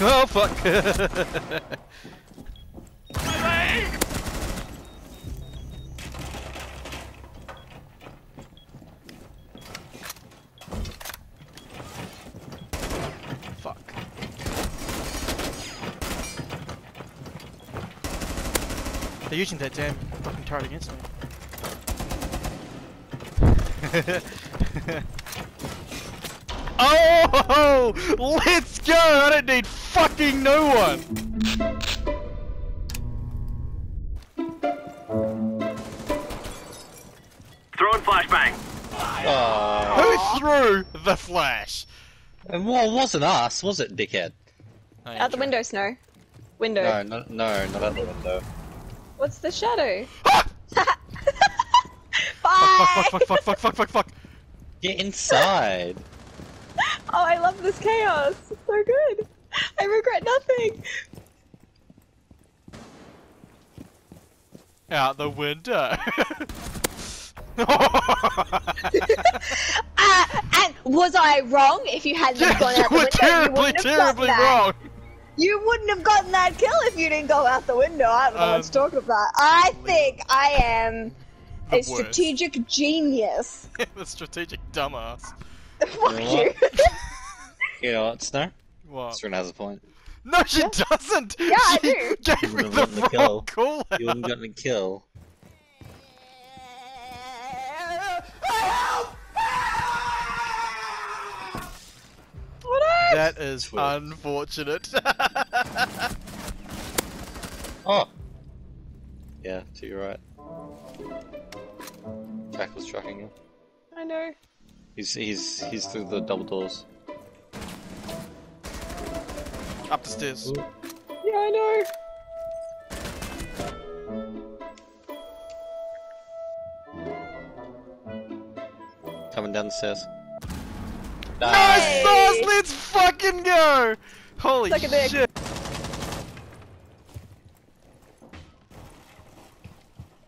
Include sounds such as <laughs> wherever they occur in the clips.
Oh fuck! <laughs> fuck. They're using that damn fucking turret against me. <laughs> oh! <laughs> Let's go! I don't need fucking no one! Throwing flashbang. Oh. Who threw the flash? Well, it wasn't us, was it, dickhead? Out the window, Snow. Window. No, no, no, not out the window. What's the shadow? Ah! <laughs> Bye! Fuck, fuck, fuck, fuck, fuck, fuck, fuck. Get inside. <laughs> Oh, I love this chaos. It's so good. <laughs> I regret nothing. Out the window. <laughs> <laughs> Uh, and was I wrong? If you hadn't yeah, gone out the were window, you terribly, wouldn't have terribly gotten that. wrong. You wouldn't have gotten that kill if you didn't go out the window. I don't know what Um, to talk about. I think I am a worst. strategic genius. the strategic dumbass. Fuck you. what? You know what, Snow? What? Stern has a point. No, she doesn't. Yeah, I she do. Gave You me the gotten the wrong kill. call. You wouldn't gotten a kill. what? That is Twit. unfortunate. <laughs> Oh! Yeah, to your right. Jack was tracking him. I know. He's he's he's through the double doors. Up the stairs. Oh. Yeah, I know. Coming down the stairs. Nice Hey! sauce, let's fucking go! Holy Suck a dick. shit.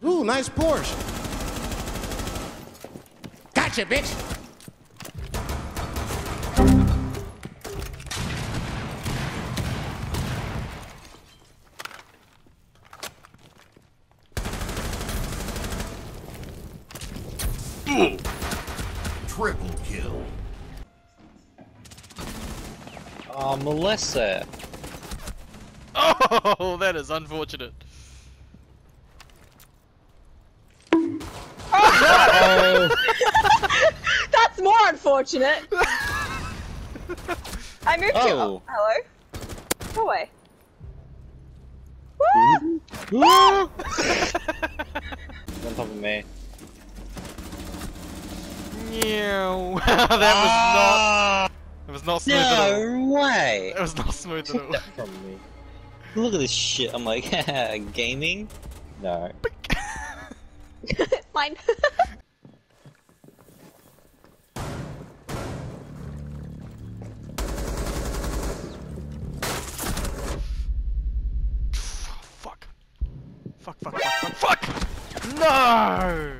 Ooh, nice Porsche. Gotcha, bitch. Triple kill. Oh, Melissa! Oh, that is unfortunate. Oh! <laughs> That's more unfortunate. I moved you. Oh. Oh, hello. Go away. <laughs> Woo! On top of me. Meow. <laughs> that was not. Ah! It was not smooth at all. No way! It was not smooth at all. That from me. Look at this shit. I'm like, <laughs> gaming? No. <laughs> Mine. Fuck. Fuck, fuck, fuck, fuck, fuck! No!